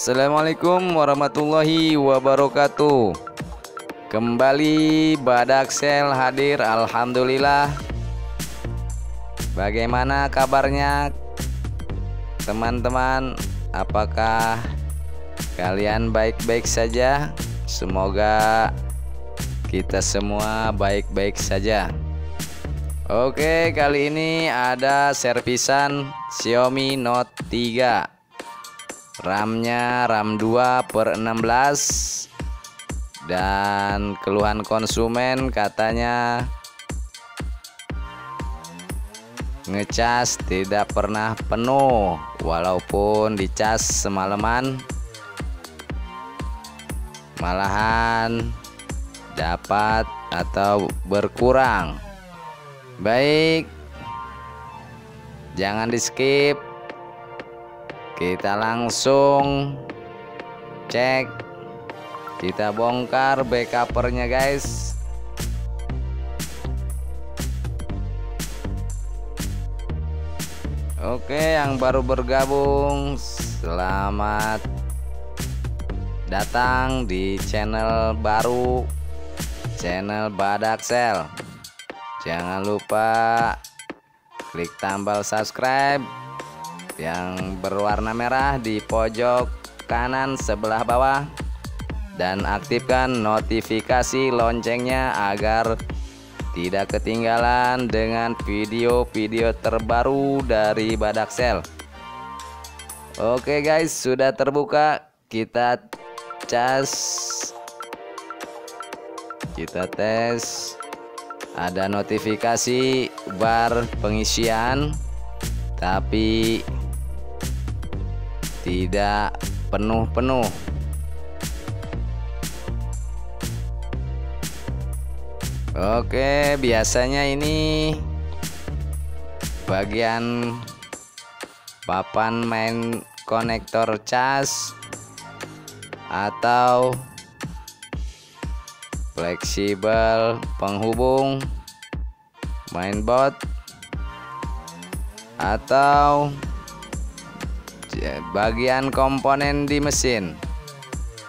Assalamualaikum warahmatullahi wabarakatuh. Kembali Badak Sel hadir Alhamdulillah. Bagaimana kabarnya teman-teman? Apakah kalian baik-baik saja? Semoga kita semua baik-baik saja. Oke kali ini ada servisan Xiaomi Note 3 RAM-nya RAM 2 per 16 Dan keluhan konsumen katanya Ngecas tidak pernah penuh Walaupun dicas semalaman Malahan dapat atau berkurang Baik. Jangan di-skip. Kita langsung cek. Kita bongkar backupernya, guys. Oke, yang baru bergabung, selamat datang di channel baru channel Badak Sel. Jangan lupa klik tombol subscribe yang berwarna merah di pojok kanan sebelah bawah dan aktifkan notifikasi loncengnya agar tidak ketinggalan dengan video-video terbaru dari Badak Sel. Oke guys, sudah terbuka. Kita cas. Kita tes ada notifikasi bar pengisian tapi tidak penuh-penuh. Oke biasanya ini bagian papan main konektor cas atau fleksibel penghubung mainboard atau bagian komponen di mesin.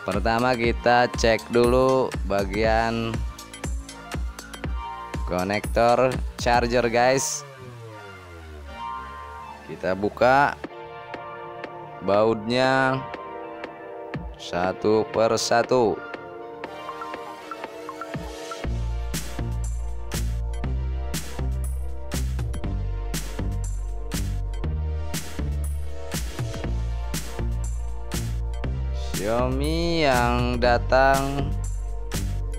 Pertama kita cek dulu bagian konektor charger guys. Kita buka. Bautnya satu per Xiaomi yang datang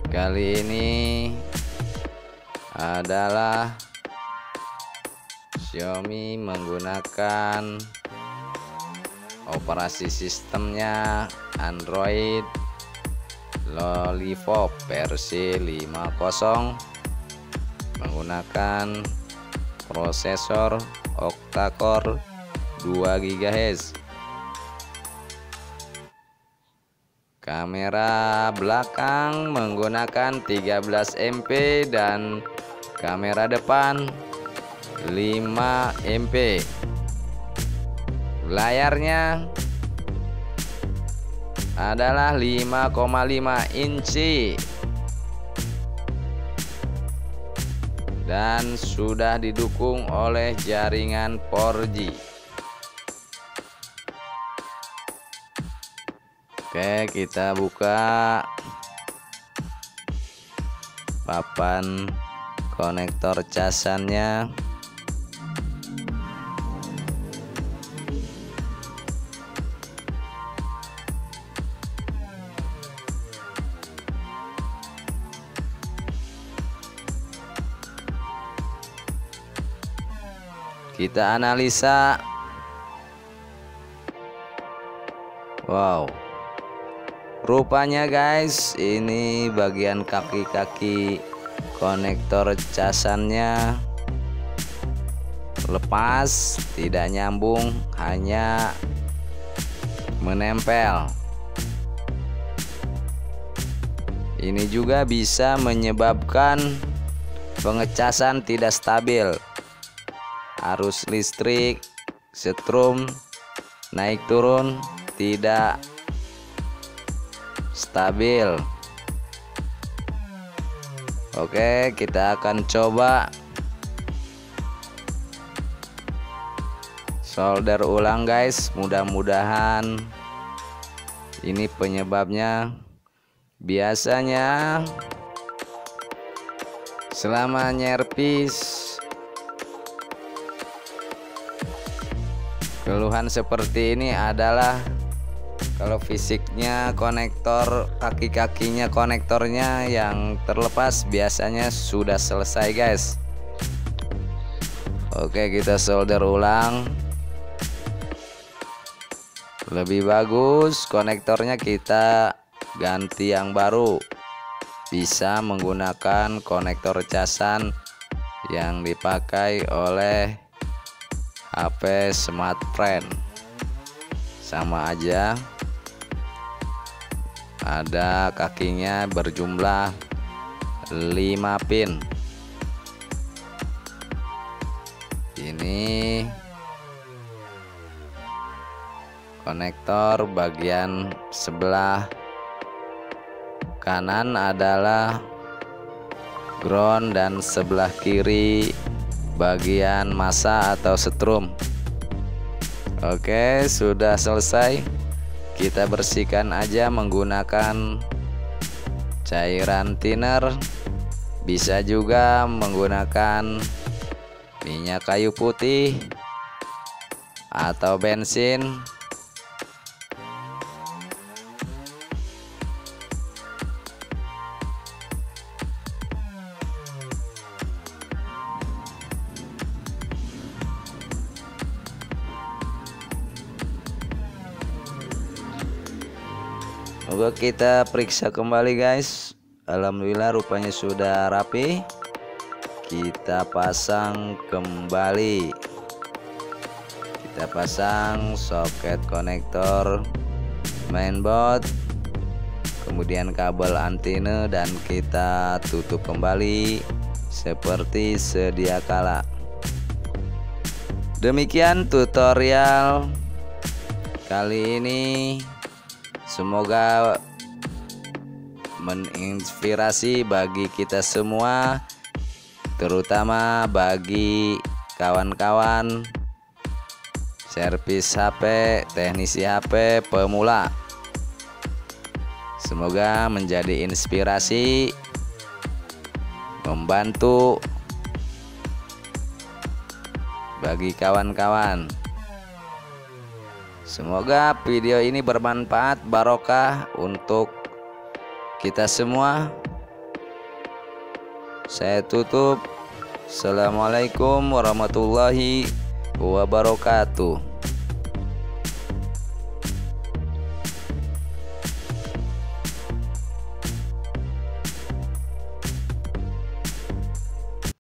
kali ini adalah Xiaomi menggunakan operasi sistemnya Android Lollipop versi 50 menggunakan prosesor octa-core 2 GHz Kamera belakang menggunakan 13 MP dan kamera depan 5 MP. Layarnya adalah 5,5 inci dan sudah didukung oleh jaringan 4G. Oke kita buka papan konektor casannya. Kita analisa. Wow rupanya guys ini bagian kaki-kaki konektor casannya lepas tidak nyambung hanya menempel. Ini juga bisa menyebabkan pengecasan tidak stabil. Arus listrik setrum naik turun tidak stabil. Oke kita akan coba. Solder ulang guys. Mudah-mudahan ini penyebabnya. Biasanya selama nyerpis keluhan seperti ini adalah kalau fisiknya konektor kaki-kakinya konektornya yang terlepas biasanya sudah selesai guys. Oke kita solder ulang. Lebih bagus konektornya kita ganti yang baru. Bisa menggunakan konektor casan yang dipakai oleh HP smartphone sama aja ada kakinya berjumlah 5 pin. Ini konektor bagian sebelah kanan adalah ground dan sebelah kiri bagian masa atau setrum. Oke sudah selesai kita bersihkan aja menggunakan cairan thinner. Bisa juga menggunakan minyak kayu putih atau bensin Oke kita periksa kembali guys. Alhamdulillah rupanya sudah rapi. Kita pasang kembali. Kita pasang soket konektor mainboard kemudian kabel antena dan kita tutup kembali seperti sedia kala. Demikian tutorial kali ini Semoga menginspirasi bagi kita semua terutama bagi kawan-kawan servis HP, teknisi HP pemula. Semoga menjadi inspirasi membantu bagi kawan-kawan. Semoga video ini bermanfaat barokah untuk kita semua. Saya tutup. Assalamualaikum warahmatullahi wabarakatuh.